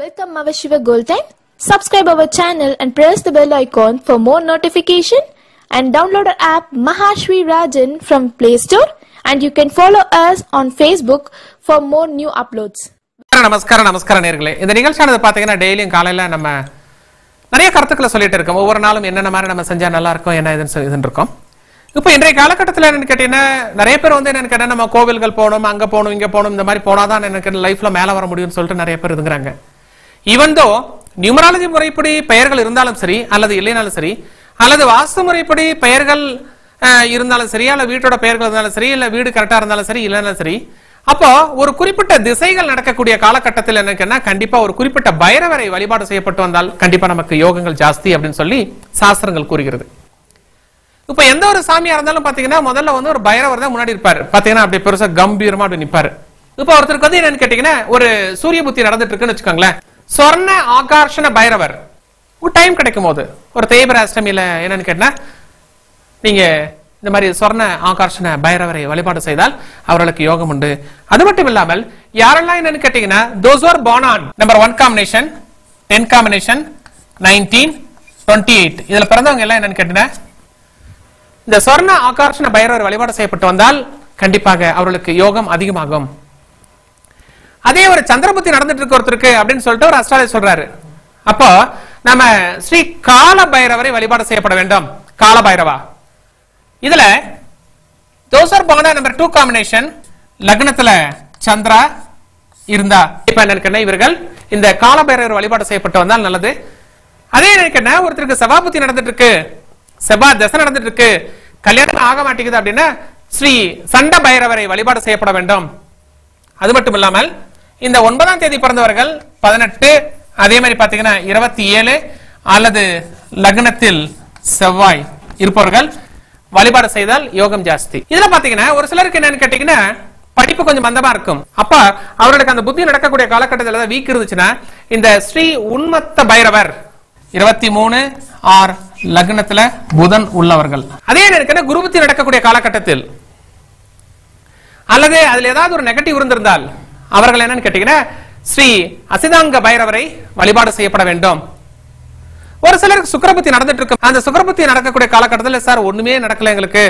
Welcome Mavashiva Gold time Subscribe our channel and press the bell icon for more notification. And download our app Rajan Rajan from Play Store. And you can follow us on Facebook for more new uploads. நமஸ்காரம் நமஸ்கார நேர்களே. இந்த நிகழ்ச்சியானது பார்த்தீங்கன்னா டெய்லியும் காலையில நம்ம நிறைய கருத்துக்களை சொல்லிட்டு இருக்கோம். ஒவ்வொரு நாளும் என்னென்ன மாதிரி நம்ம செஞ்சால் நல்லா இருக்கும் என்ன இதுன்னு சொல்லி இதுன்னு இருக்கோம் இப்போ இன்றைய காலகட்டத்தில் என்னன்னு கேட்டீங்கன்னா நிறைய பேர் வந்து என்னன்னு கேட்டா நம்ம கோவில்கள் போகணும் அங்க போகணும் இங்க போகணும் இந்த மாதிரி போனாதான் எனக்கு லைஃப்ல மேல வர முடியும்னு சொல்லிட்டு நிறைய பேர் இதுங்கிறாங்க ஈவன் தோ நியூமராலஜி முறைப்படி பெயர்கள் இருந்தாலும் சரி அல்லது இல்லைனாலும் சரி அல்லது வாஸ்து முறைப்படி பெயர்கள் இருந்தாலும் சரி அல்ல வீட்டோட பெயர்கள் இருந்தாலும் சரி இல்ல வீடு கரெக்டா இருந்தாலும் சரி இல்லைனாலும் சரி அப்போ ஒரு குறிப்பிட்ட திசைகள் நடக்கக்கூடிய காலகட்டத்தில் என்னன்னா கண்டிப்பா ஒரு குறிப்பிட்ட பைரவரை வழிபாடு செய்யப்பட்டு வந்தால் கண்டிப்பா நமக்கு யோகங்கள் ஜாஸ்தி அப்படின்னு சொல்லி சாஸ்திரங்கள் கூறுகிறது. இப்ப எந்த ஒரு சாமியா இருந்தாலும் பாத்தீங்கன்னா முதல்ல வந்து ஒரு பைரவர் தான் முன்னாடி இருப்பாரு. பாத்தீங்கன்னா அப்படி பெருசா கம்பீரமா அப்படி நிப்பாரு. இப்ப ஒருத்தருக்கு வந்து என்னன்னு கேட்டீங்கன்னா ஒரு சூரிய புத்தி நடந்துட்டு இருக்குன்னு வச்சுக்கோங்களேன். சொர்ண ஆகர்ஷண பைரவர். ஒரு டைம் கிடைக்கும் போது ஒரு தேய்பிர அஷ்டமியில என்னன்னு கேட்டா நீங்க இந்த மாதிரி சொர்ண ஆகர்ஷண பைரவரை வழிபாடு செய்தால் அவர்களுக்கு யோகம் உண்டு. அது மட்டும் இல்லாமல் யாரெல்லாம் என்னன்னு கேட்டீங்கன்னா those are born on number one combination ten combination nineteen twenty eight இதுல பிறந்தவங்க எல்லாம் என்னன்னு கேட்டீங்கன்னா இந்த சொர்ண ஆகர்ஷண பைரவர் வழிபாடு செய்யப்பட்டு வந்தால் கண்டிப்பாக அவர்களுக்கு யோகம் அதிகமாகும். அதே ஒரு சந்திரபுத்தி நடந்துட்டு இருக்க ஒருத்தருக்கு அப்படின்னு சொல்லிட்டு ஒரு அஸ்ட்ராலஜி சொல்றாரு. அப்போ நம்ம ஸ்ரீ கால பைரவரை வழிபாடு செய்யப்பட வேண்டும். கால பைரவா இதுல தோசர் பானா நம்பர் டூ காம்பினேஷன் லக்னத்துல சந்திரா இருந்தா. இப்ப என்ன இவர்கள் இந்த கால பைரவர் வழிபாடு செய்யப்பட்டு வந்தால் நல்லது. அதே என்ன ஒருத்தருக்கு சபாபுத்தி நடந்துட்டு இருக்கு. செவ்வா தசை நடந்துட்டு இருக்கு. கல்யாணம் ஆக மாட்டேங்குது அப்படின்னா ஸ்ரீ சண்ட பைரவரை வழிபாடு செய்யப்பட வேண்டும். அது மட்டும் இல்லாமல் இந்த ஒன்பதாம் தேதி பிறந்தவர்கள் பதினெட்டு அதே மாதிரி பாத்தீங்கன்னா இருபத்தி ஏழு அல்லது லக்னத்தில் செவ்வாய் இருப்பவர்கள் வழிபாடு செய்தால் யோகம் ஜாஸ்தி. இதுல பாத்தீங்கன்னா ஒரு சிலருக்கு என்னன்னு கேட்டீங்கன்னா படிப்பு கொஞ்சம் மந்தமா இருக்கும். அப்ப அவர்களுக்கு அந்த புத்தி நடக்கக்கூடிய காலகட்டத்தில் ஏதாவது வீக் இருந்துச்சுன்னா இந்த ஸ்ரீ உண்மத்த பைரவர் இருபத்தி மூணு ஆர் லக்னத்துல புதன் உள்ளவர்கள். அதே எனக்கு குருபுத்தி நடக்கக்கூடிய காலகட்டத்தில் அல்லது அதுல ஏதாவது ஒரு நெகட்டிவ் இருந்திருந்தால் அவர்கள் என்னன்னு கேட்டீங்கன்னா ஸ்ரீ அசிதாங்க பைரவரை வழிபாடு செய்யப்பட வேண்டும். ஒரு சிலருக்கு சுக்கரபத்தி நடந்துட்டு இருக்கு. அந்த சுக்கரபத்தி நடக்கக்கூடிய காலகட்டத்தில் சார் ஒண்ணுமே நடக்கல எங்களுக்கு.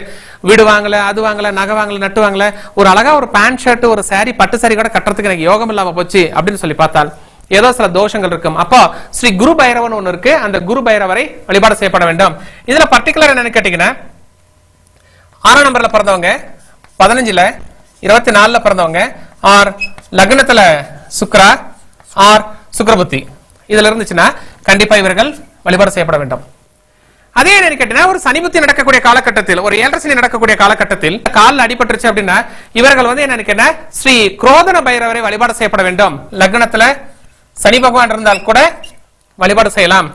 வீடு வாங்கல அது வாங்கல நகை வாங்கல நட்டு வாங்கல. ஒரு அழகா ஒரு பேண்ட் ஷர்ட் ஒரு சாரி பட்டு சாரி கூட கட்டுறதுக்கு எனக்கு யோகம் இல்லாம போச்சு அப்படின்னு சொல்லி பார்த்தால் ஏதோ சில தோஷங்கள் இருக்கும். அப்போ ஸ்ரீ குரு பைரவன் ஒன்று இருக்கு. அந்த குரு பைரவரை வழிபாடு செய்யப்பட வேண்டும். இதுல பர்டிகுலர் என்னன்னு கேட்டீங்கன்னா ஆறாம் நம்பர்ல பிறந்தவங்க பதினஞ்சுல இருபத்தி நாலுல பிறந்தவங்க ஆர் லக்னத்துல சுக்ரா ஆர் சுக்ரபுத்தி. இதுல இருந்துச்சுன்னா கண்டிப்பா இவர்கள் வழிபாடு செய்யப்பட வேண்டும். அதே என்ன கேட்டீங்கன்னா ஒரு சனிபுத்தி நடக்கக்கூடிய காலகட்டத்தில் ஒரு ஏழரை சனி நடக்கக்கூடிய காலகட்டத்தில் காலில் அடிபட்டுருச்சு அப்படின்னா இவர்கள் வந்து என்ன கேட்டா ஸ்ரீ குரோதன பைரவரை வழிபாடு செய்யப்பட வேண்டும். லக்னத்துல சனி பகவான் இருந்தால் கூட வழிபாடு செய்யலாம்.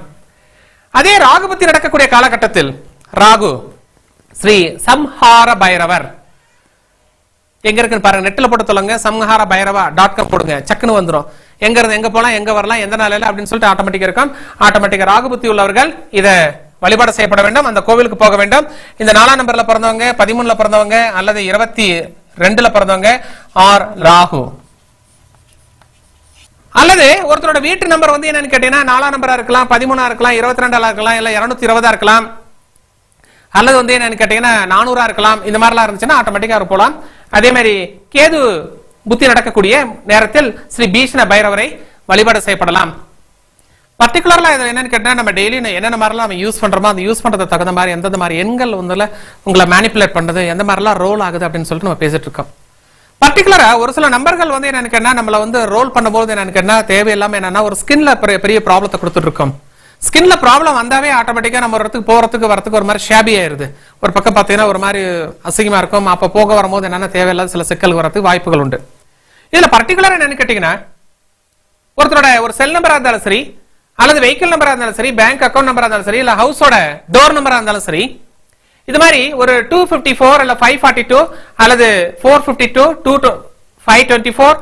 அதே ராகுபத்தி நடக்கக்கூடிய காலகட்டத்தில் ராகு ஸ்ரீ சம்ஹார பைரவர். எங்க இருக்குன்னு பாருங்க நெட்ல போட்டு சொல்லுங்க சம்ஹார பைரவா டாட் காம் போடுங்க சக்குன்னு வந்துரும். எங்க இருந்து எங்க போலாம் எங்க வரலாம் எந்த நாளில அப்படின்னு சொல்லிட்டு ஆட்டோமேட்டிக் இருக்கும். ஆட்டோமேட்டிக் ராகுபுத்தி உள்ளவர்கள் இதை வழிபாடு செய்யப்பட வேண்டும் அந்த கோவிலுக்கு போக வேண்டும். இந்த நாலாம் நம்பர்ல பிறந்தவங்க பதிமூணுல பிறந்தவங்க அல்லது இருபத்தி ரெண்டுல பிறந்தவங்க ஆர் ராகு. அல்லது ஒருத்தரோட வீட்டு நம்பர் வந்து என்னன்னு கேட்டீங்கன்னா நாலாம் நம்பரா இருக்கலாம் பதிமூணா இருக்கலாம் இருபத்தி ரெண்டா இருக்கலாம் இல்ல இருநூத்தி இருபதா இருக்கலாம். அல்லது வந்து என்னன்னு கேட்டீங்கன்னா நானூறா இருக்கலாம் இந்த மாதிரிலாம் இருந்துச்சுன்னா ஆட்டோமேட்டிக்கா போலாம். அதே மாதிரி கேது புத்தி நடக்கக்கூடிய நேரத்தில் ஸ்ரீ பீஷ்ண பைரவரை வழிபாடு செய்யப்படலாம். பர்டிகுலர்ல இதுல என்னன்னு கேட்டா நம்ம டெய்லி என்னென்ன மாதிரிலாம் நம்ம யூஸ் பண்றோமோ அந்த யூஸ் பண்றது தகுந்த மாதிரி எந்தெந்த மாதிரி எண்கள் வந்து உங்களை மேனிப்புலேட் பண்றது எந்த மாதிரிலாம் ரோல் ஆகுது அப்படின்னு சொல்லிட்டு நம்ம பேசிட்டு இருக்கோம். பர்டிகுலரா ஒரு சில நம்பர்கள் வந்து என்னன்னு கேட்டா நம்மள வந்து ரோல் பண்ணும்போது என்னன்னு கேட்டா தேவையில்லாம என்னன்னா ஒரு ஸ்கின்ல பெரிய ப்ராப்ளத்தை கொடுத்துட்டு இருக்கோம். ஸ்கின்ல ப்ராப்ளம் வந்தாவே ஆட்டோமேட்டிக்கா நம்ம ஒரு இடத்துக்கு போறதுக்கு ஒரு மாதிரி ஷேபி ஆயிருது. ஒரு பக்கம் பாத்தீங்கன்னா ஒரு மாதிரி அசிங்கமா இருக்கும். அப்போ போக வரும்போது என்னென்ன தேவையில்லாத சில சிக்கல் வரதுக்கு வாய்ப்புகள் உண்டு. இதுல பர்டிகுலரா என்னன்னு கேட்டிங்கன்னா ஒருத்தரோட ஒரு செல் நம்பரா இருந்தாலும் சரி அல்லது வெஹிக்கிள் நம்பரா இருந்தாலும் சரி பேங்க் அக்கௌண்ட் நம்பராக இருந்தாலும் சரி இல்ல ஹவுஸோட டோர் நம்பரா இருந்தாலும் சரி இது மாதிரி ஒரு டூ ஃபிஃப்டி ஃபோர் இல்லை ஃபைவ் ஃபார்ட்டி டூ அல்லது four fifty two two five twenty four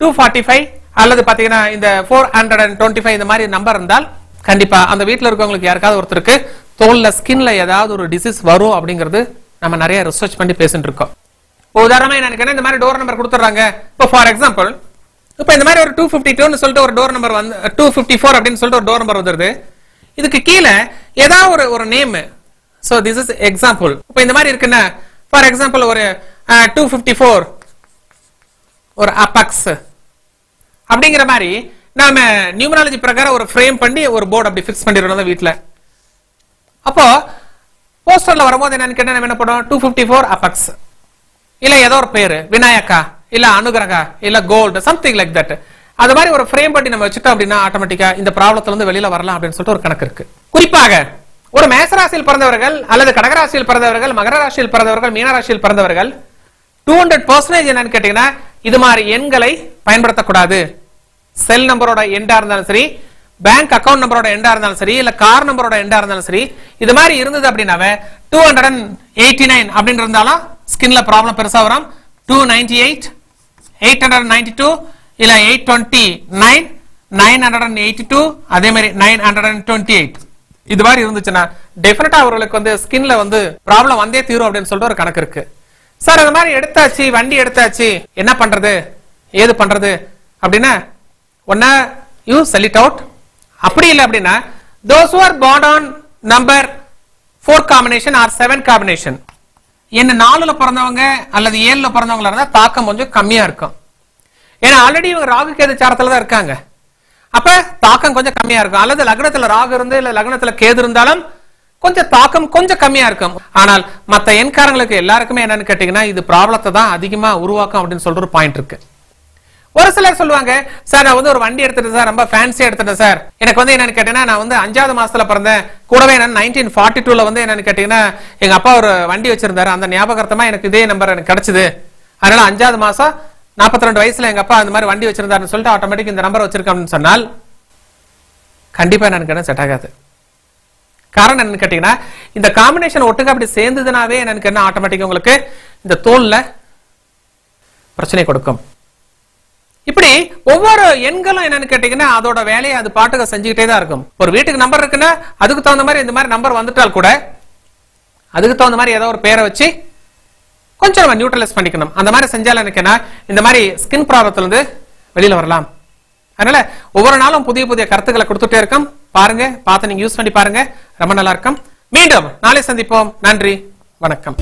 two forty five அல்லது பாத்தீங்கன்னா இந்த four hundred and twenty five இந்த மாதிரி நம்பர் இருந்தால் கண்டிப்பா. அந்த வீட்ல இருக்கவங்களுக்கு யாருக்காவது ஒருத்தருக்கு தோல்ல ஸ்கின்ல ஏதாவது ஒரு டிசீஸ் வரும் அப்படிங்கிறது நம்ம நிறைய ரிசர்ச் பண்ணி பேசிட்டு இருக்கோம். இப்போ உதாரணமா என்ன இந்த மாதிரி டோர் நம்பர் கொடுத்துறாங்க இப்போ ஃபார் எக்ஸாம்பிள் இப்போ இந்த மாதிரி ஒரு டூ ஃபிஃப்டி டூன்னு சொல்லிட்டு ஒரு டோர் நம்பர் வந்து டூ ஃபிஃப்டி ஃபோர் அப்படின்னு சொல்லிட்டு ஒரு டோர் நம்பர் வந்துருது. இதுக்கு கீழே ஏதாவது ஒரு ஒரு name so this is example இப்போ இந்த மாதிரி இருக்குன்னா ஃபார் எக்ஸாம்பிள் ஒரு டூ ஃபிஃப்டி ஃபோர் ஒரு அபக்ஸ் அப்படிங்கிற மாதிரி நாம நியூமராலஜி பிரகாரம் ஒரு ஃப்ரேம் பண்ணி ஒரு போர்டு அப்படி ஃபிக்ஸ் பண்ணிடுறோம் வீட்டில் அப்போ போஸ்டர்ல வரும்போது என்னன்னு கேட்டா நம்ம என்ன பண்ணுவோம் டூ ஃபிஃப்டி ஃபோர் அபக்ஸ் இல்ல ஏதோ ஒரு பேரு. விநாயகா இல்ல அனுகிரகா இல்ல கோல்டு சம்திங் லைக் தட் அது மாதிரி ஒரு ஃப்ரேம் பண்ணி நம்ம வச்சுட்டோம் அப்படின்னா ஆட்டோமேட்டிக்கா இந்த ப்ராப்ளத்துல இருந்து வெளியில வரலாம் அப்படின்னு சொல்லிட்டு ஒரு கணக்கு இருக்கு. குறிப்பாக ஒரு மேசராசியில் பிறந்தவர்கள் அல்லது கடகராசியில் பிறந்தவர்கள் மகர ராசியில் பிறந்தவர்கள் மீனராசியில் பிறந்தவர்கள் டூ ஹண்ட்ரட் பர்சன்டேஜ் என்னன்னு கேட்டீங்கன்னா இது மாதிரி எண்களை பயன்படுத்தக்கூடாது. செல் நம்பரோட எண்டா இருந்தாலும் சரி பேங்க் அக்கவுண்ட் நம்பரோட எண்டா இருந்தாலும் சரி இல்ல கார் நம்பரோட எண்டா இருந்தாலும் சரி இது மாதிரி இருந்தது அப்படின்னாவே two hundred and eighty nine அப்படின்னு இருந்தாலும் ஸ்கின்ல ப்ராப்ளம் பெருசா வரும். Two ninety eight eight hundred ninety two இல்ல eight twenty nine nine hundred and eighty two அதே மாதிரி nine hundred and twenty eight இது மாதிரி இருந்துச்சுன்னா டெஃபினட்டா அவர்களுக்கு வந்து ஸ்கின்ல வந்து ப்ராப்ளம் வந்தே தீரும் அப்படின்னு சொல்லிட்டு ஒரு கணக்கு இருக்கு. சார் அந்த மாதிரி எடுத்தாச்சு வண்டி எடுத்தாச்சு என்ன பண்றது ஏது பண்றது அப்படின்னா ஒன்னா யூ செல் இட் அவுட் அப்படி இல்லை அப்படின்னா those are born on number four combination or seven combination என்ன நாலுல பிறந்தவங்க அல்லது ஏழுல பிறந்தவங்களா இருந்தால் தாக்கம் கொஞ்சம் கம்மியா இருக்கும். ஏன்னா ஆல்ரெடி இவங்க ராகு கேது சாரத்துல தான் இருக்காங்க. அப்ப தாக்கம் கொஞ்சம் கம்மியா இருக்கும். அல்லது லக்னத்துல ராகு இருந்து இல்ல லக்னத்துல கேது இருந்தாலும் கொஞ்சம் தாக்கம் கொஞ்சம் கம்மியா இருக்கும். ஆனால் மற்ற எண்காரங்களுக்கு எல்லாருக்குமே என்னன்னு கேட்டீங்கன்னா இது ப்ராப்ளத்தை தான் அதிகமா உருவாக்கும் அப்படின்னு சொல்ற ஒரு பாயிண்ட் இருக்கு. ஒரு சிலர் சொல்லுவாங்க சார் நான் வந்து ஒரு வண்டி எடுத்துட்டேன் சார் ரொம்ப ஃபேன்சியா எடுத்துட்டேன் சார். எனக்கு வந்து என்னன்னு கேட்டீங்கன்னா நான் வந்து அஞ்சாவது மாசத்துல பிறந்தேன். கூடவே என்னன்னு நைன்டீன் ஃபார்ட்டி டூல வந்து என்னன்னு கேட்டீங்கன்னா எங்க அப்பா ஒரு வண்டி வச்சிருந்தாரு. அந்த ஞாபகார்த்தமா எனக்கு இதே நம்பர் எனக்கு கிடைச்சது. அதனால அஞ்சாவது மாசம் 42 ரெண்டு வயசுல எங்க அப்பா அந்த மாதிரி வண்டி வச்சிருந்தாருன்னு சொல்லிட்டு ஆட்டோமேட்டிக் இந்த நம்பர் வச்சிருக்கான்னு சொன்னால் கண்டிப்பா எனக்கு என்ன செட் ஆகாது. காரணம் என்னன்னு கேட்டீங்கன்னா இந்த காம்பினேஷன் ஒட்டுக்க அப்படி சேர்ந்ததுனாவே எனக்கு என்ன ஆட்டோமேட்டிக் உங்களுக்கு இந்த தோல்ல பிரச்சனை கொடுக்கும். இப்படி ஒவ்வொரு எண்களும் என்னன்னு கேட்டீங்கன்னா அதோட வேலையை அது பாட்டுக செஞ்சுக்கிட்டே தான் இருக்கும். ஒரு வீட்டுக்கு நம்பர் இருக்குன்னா அதுக்கு தகுந்த மாதிரி இந்த மாதிரி நம்பர் வந்துட்டால் கூட அதுக்கு தகுந்த மாதிரி ஏதோ ஒரு பேரை வச்சு கொஞ்சம் நம்ம நியூட்ரலைஸ் பண்ணிக்கணும். அந்த மாதிரி செஞ்சாலும் எனக்கு என்ன இந்த மாதிரி ஸ்கின் ப்ராப்ளத்துல இருந்து வெளியில வரலாம். அதனால ஒவ்வொரு நாளும் புதிய புதிய கருத்துக்களை கொடுத்துட்டே இருக்கும். பாருங்க பார்த்து நீங்க யூஸ் பண்ணி பாருங்க. ரொம்ப நல்லா இருக்கும். மீண்டும் நாளை சந்திப்போம். நன்றி. வணக்கம்.